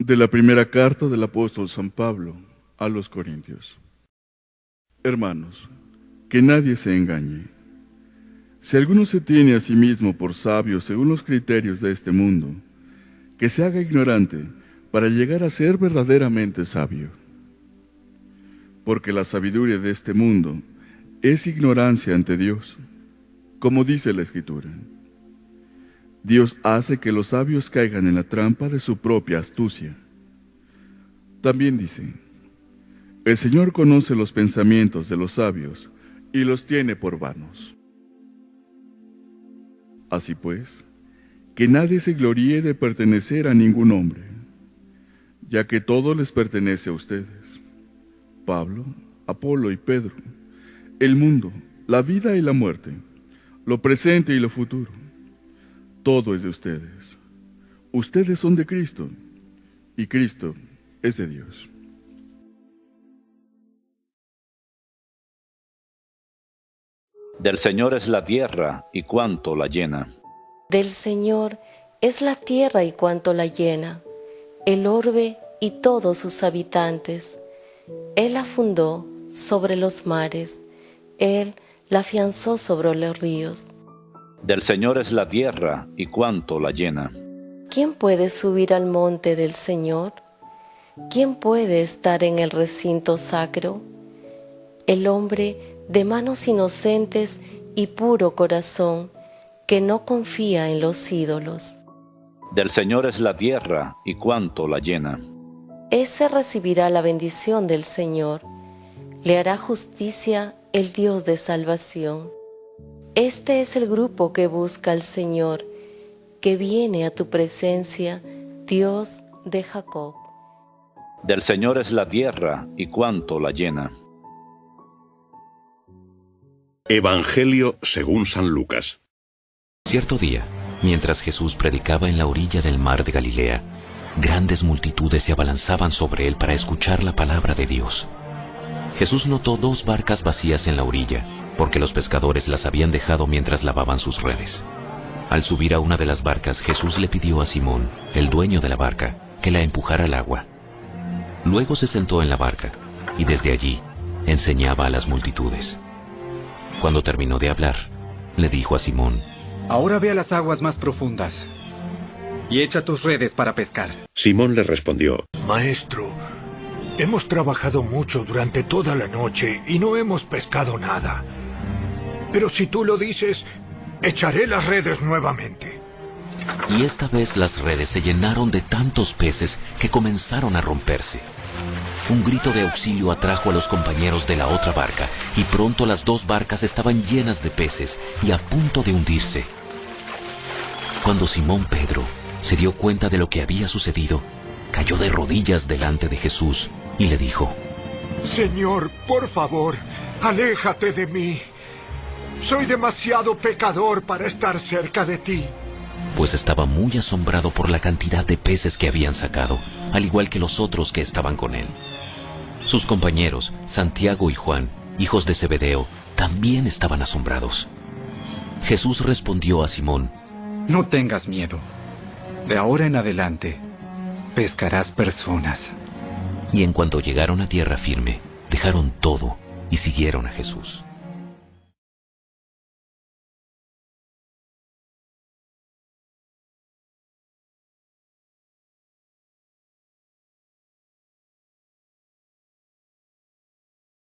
De la primera carta del apóstol San Pablo a los Corintios. Hermanos, que nadie se engañe. Si alguno se tiene a sí mismo por sabio según los criterios de este mundo, que se haga ignorante para llegar a ser verdaderamente sabio. Porque la sabiduría de este mundo es ignorancia ante Dios, como dice la Escritura. Dios hace que los sabios caigan en la trampa de su propia astucia. También dice, el Señor conoce los pensamientos de los sabios y los tiene por vanos. Así pues, que nadie se gloríe de pertenecer a ningún hombre, ya que todo les pertenece a ustedes. Pablo, Apolo y Pedro, el mundo, la vida y la muerte, lo presente y lo futuro todo es de ustedes. Ustedes son de Cristo y Cristo es de Dios. Del Señor es la tierra y cuanto la llena. Del Señor es la tierra y cuanto la llena, el orbe y todos sus habitantes. Él la fundó sobre los mares, Él la afianzó sobre los ríos. Del Señor es la tierra y cuánto la llena. ¿Quién puede subir al monte del Señor? ¿Quién puede estar en el recinto sacro? El hombre de manos inocentes y puro corazón, que no confía en los ídolos. Del Señor es la tierra y cuánto la llena. Ese recibirá la bendición del Señor. Le hará justicia el Dios de salvación. Este es el grupo que busca al Señor, que viene a tu presencia, Dios de Jacob. Del Señor es la tierra y cuánto la llena. Evangelio según San Lucas. Cierto día, mientras Jesús predicaba en la orilla del mar de Galilea, grandes multitudes se abalanzaban sobre él para escuchar la palabra de Dios. Jesús notó dos barcas vacías en la orilla porque los pescadores las habían dejado mientras lavaban sus redes. Al subir a una de las barcas, Jesús le pidió a Simón, el dueño de la barca, que la empujara al agua. Luego se sentó en la barca y desde allí enseñaba a las multitudes. Cuando terminó de hablar, le dijo a Simón, Ahora ve a las aguas más profundas y echa tus redes para pescar. Simón le respondió, Maestro, hemos trabajado mucho durante toda la noche y no hemos pescado nada. Pero si tú lo dices, echaré las redes nuevamente. Y esta vez las redes se llenaron de tantos peces que comenzaron a romperse. Un grito de auxilio atrajo a los compañeros de la otra barca y pronto las dos barcas estaban llenas de peces y a punto de hundirse. Cuando Simón Pedro se dio cuenta de lo que había sucedido, cayó de rodillas delante de Jesús y le dijo, Señor, por favor, aléjate de mí. Soy demasiado pecador para estar cerca de ti. Pues estaba muy asombrado por la cantidad de peces que habían sacado, al igual que los otros que estaban con él. Sus compañeros, Santiago y Juan, hijos de Zebedeo, también estaban asombrados. Jesús respondió a Simón, No tengas miedo. De ahora en adelante, pescarás personas. Y en cuanto llegaron a tierra firme, dejaron todo y siguieron a Jesús.